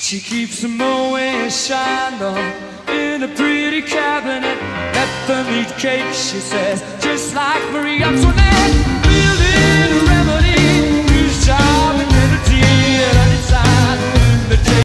She keeps a Moet Chandon in a pretty cabinet. Let them eat cake, she says, just like